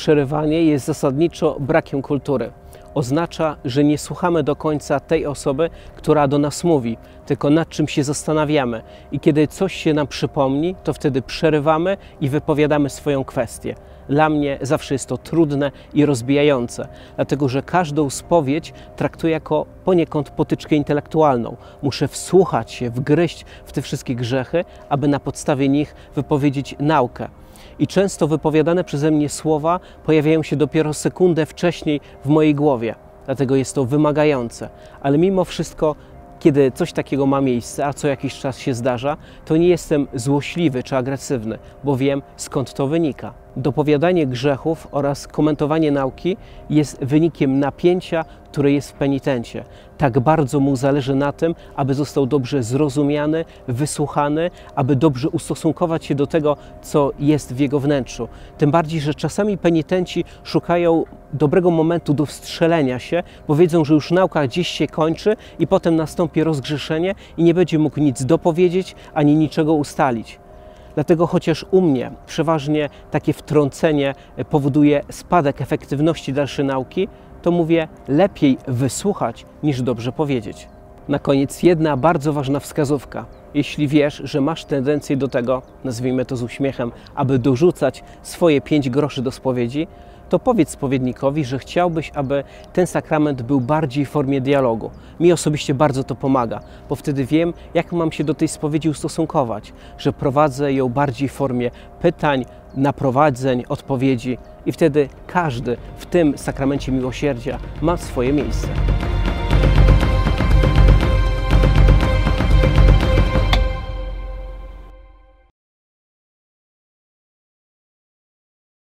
przerywanie jest zasadniczo brakiem kultury. Oznacza, że nie słuchamy do końca tej osoby, która do nas mówi, tylko nad czym się zastanawiamy. I kiedy coś się nam przypomni, to wtedy przerywamy i wypowiadamy swoją kwestię. Dla mnie zawsze jest to trudne i rozbijające, dlatego że każdą spowiedź traktuję jako poniekąd potyczkę intelektualną. Muszę wsłuchać się, wgryźć w te wszystkie grzechy, aby na podstawie nich wypowiedzieć naukę i często wypowiadane przeze mnie słowa pojawiają się dopiero sekundę wcześniej w mojej głowie. Dlatego jest to wymagające, ale mimo wszystko kiedy coś takiego ma miejsce, a co jakiś czas się zdarza, to nie jestem złośliwy czy agresywny, bo wiem skąd to wynika. Dopowiadanie grzechów oraz komentowanie nauki jest wynikiem napięcia, które jest w penitencie. Tak bardzo mu zależy na tym, aby został dobrze zrozumiany, wysłuchany, aby dobrze ustosunkować się do tego, co jest w jego wnętrzu. Tym bardziej, że czasami penitenci szukają dobrego momentu do wstrzelenia się, bo wiedzą, że już nauka gdzieś się kończy i potem nastąpi rozgrzeszenie i nie będzie mógł nic dopowiedzieć ani niczego ustalić. Dlatego chociaż u mnie przeważnie takie wtrącenie powoduje spadek efektywności dalszej nauki, to mówię lepiej wysłuchać niż dobrze powiedzieć. Na koniec jedna bardzo ważna wskazówka. Jeśli wiesz, że masz tendencję do tego, nazwijmy to z uśmiechem, aby dorzucać swoje pięć groszy do spowiedzi, to powiedz spowiednikowi, że chciałbyś, aby ten sakrament był bardziej w formie dialogu. Mi osobiście bardzo to pomaga, bo wtedy wiem, jak mam się do tej spowiedzi ustosunkować, że prowadzę ją bardziej w formie pytań, naprowadzeń, odpowiedzi i wtedy każdy w tym sakramencie miłosierdzia ma swoje miejsce.